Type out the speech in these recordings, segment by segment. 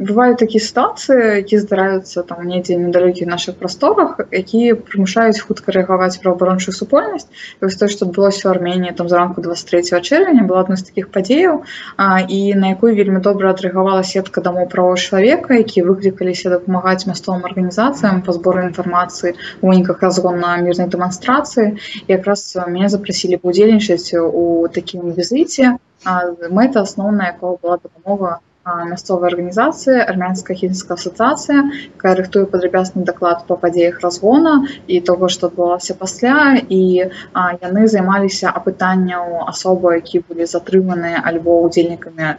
бываюць такія сітуацыі які здараюцца там недзе недалёкіх наших прасторах якія прымушаюць хутка рэагаваць праваабарончую супольнасць вось то што адбылося ў армении там зранку 23 чэрвеня была адной з такіх падзеяў і на якую вельмі добра адрэагавала сетка дамоў правоў чалавека які выклікаліся дапамагаць мясцовым арганізацыям па збору інфармацыі у выніках разгон на мірнай дэманстрацыі якраз мяне запрасілі удзельнічаць у такім візіце мэта асноўная якого была дапамога мясцовая арганізацыя армянская хінская асацыяцыя якая рыхтуе падрабязны даклад па падзеях разгона і того што адбылася пасля і яны займаліся апытанняў асобы які былі затрыманыя альбо удзельнікамі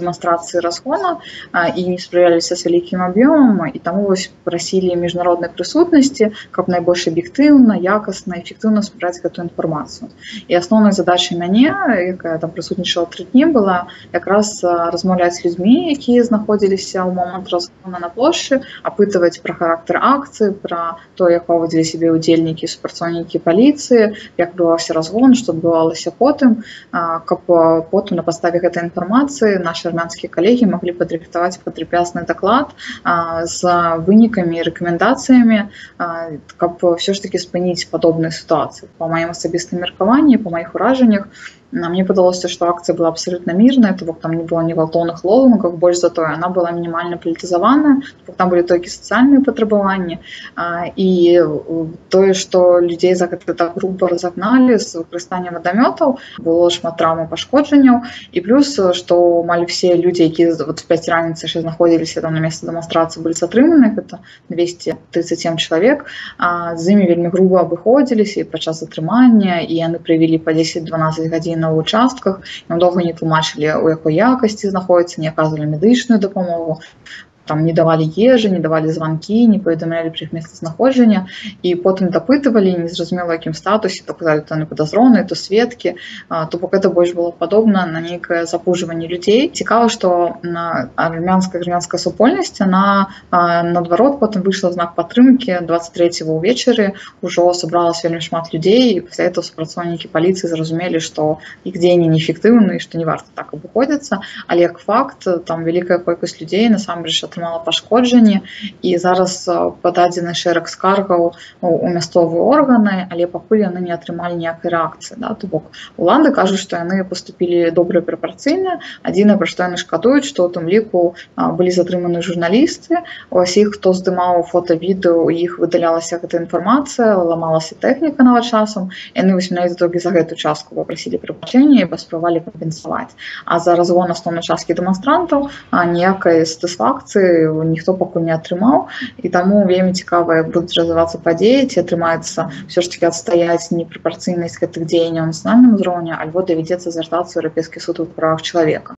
дэманстрацыі разгона і не спраяліся з вялікім аб'ёмам і таму вось прасілі міжнароднай прысутнасці каб найбольш аб'ектыўна якасна эфектыўна спраць гэтую інфармацыю і асноўнай задачай мяне якая там прысутнічала тры дні была якраз размаўляць людзьмі людзьмі якія знаходзіліся ў момант разгона на плошчы апытваць пра характар акцыі пра то як паводзілі сябе ўдзельнікі супрацоўнікі паліцыі як адбываўся разгон што адбывалася потым. Каб потым на падставе гэтай інфармацыі нашы армянскія калегі маглі падрыхтаваць падрабязны даклад з вынікамі рэкамендацыямі каб все ж таки спыніць падобныя сітуацыі па маім асабістым меркаванні па маіх уражаннях мне падалося што акцыя была абсалютна мірная то бок там не было ні гвалтоўных лозунгах больш затое она была мінімальна палітызаваная там былі толькі сацыяльныя патрабаванні і тое што людзей за гэта так грубо разагналі з выкарыстаннем вадамётаў было шмат траўмы пашкоджанняў і плюс што амаль все людзі які вот 5 раніцы яшчэ знаходзіліся там на месцы дэманстрацыі былі затрыманы гэта 237 чалавек з імі вельмі грубо абыходзіліся і падчас затрымання і яны прывілі па 10-12 гадзін на участках нам доўга не тлумачылі у якой якасці знаходіцца не аказвалі медычную дапамогу там не давалі ежы не давалі званкі не паведамлялі пра іх месцазнаходжання і потым дапытывалі незразумела якім статусе то казалі то не падазроныя то сведкі то бок это больш было падобна на нейкае запужванне людзей цікава што на армянская армянская супольнасць она наадварот потым выйшла знак падтрымкі 23 ўвечары ўжо сабралась вельмі шмат людзей і пасля этого супрацоўнікі паліцыі зразумелі што іх дзеянні неэфектыўны што не варта так абыходзіцца але як факт там вялікая колькасць людзей насамрэч атрымала пашкоджанні. І зараз пададзены шэраг скаргаў у мясцовыя органы але пакуль яны не атрымалі ніякай рэакцыі да? то бок улады кажуць што яны поступілі добра прапорцыйна адзінае пра што яны шкадуюць што у тым ліку былі затрыманы журналісты. Усіх хто здымаў фото відэо у іх выдалялася гэта інфармацыя ламалася тэхніка нават часам. Яны высмяюць толькі за гэту частку попросілі прыбачэння і паспрабавалі кампенсаваць. А за разгон асноўнай часткі дэманстрантаў ніякай стысфакцыі інфармацыі ніхто пакуль не атрымаў і таму вельмі цікава як будуць развівацца падзеі ці атрымаецца все ж таки адстаяць непрапорцыйнасць гэтых дзеянняў нацыянальным узроўня альбо давядзецца звяртацца еўрапейскі суд у правах чалавека